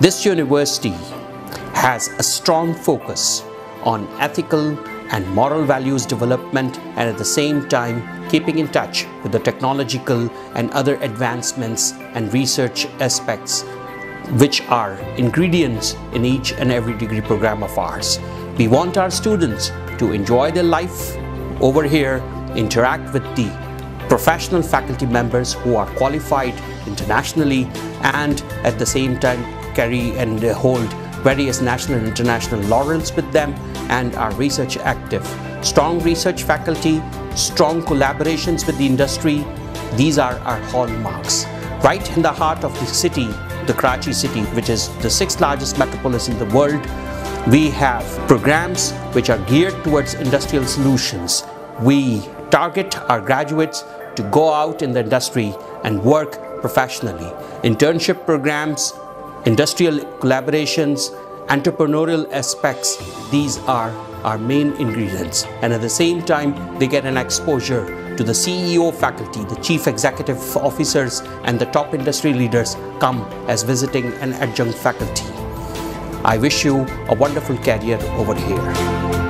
This university has a strong focus on ethical and moral values development and at the same time keeping in touch with the technological and other advancements and research aspects which are ingredients in each and every degree program of ours. We want our students to enjoy their life over here, interact with the professional faculty members who are qualified internationally and at the same time carry and hold various national and international laurels with them and are research active. Strong research faculty, strong collaborations with the industry, these are our hallmarks. Right in the heart of the city, the Karachi city, which is the sixth largest metropolis in the world, we have programs which are geared towards industrial solutions. We target our graduates to go out in the industry and work professionally. Internship programs, industrial collaborations, entrepreneurial aspects, these are our main ingredients. And at the same time, they get an exposure to the CEO faculty, the chief executive officers, and the top industry leaders come as visiting and adjunct faculty. I wish you a wonderful career over here.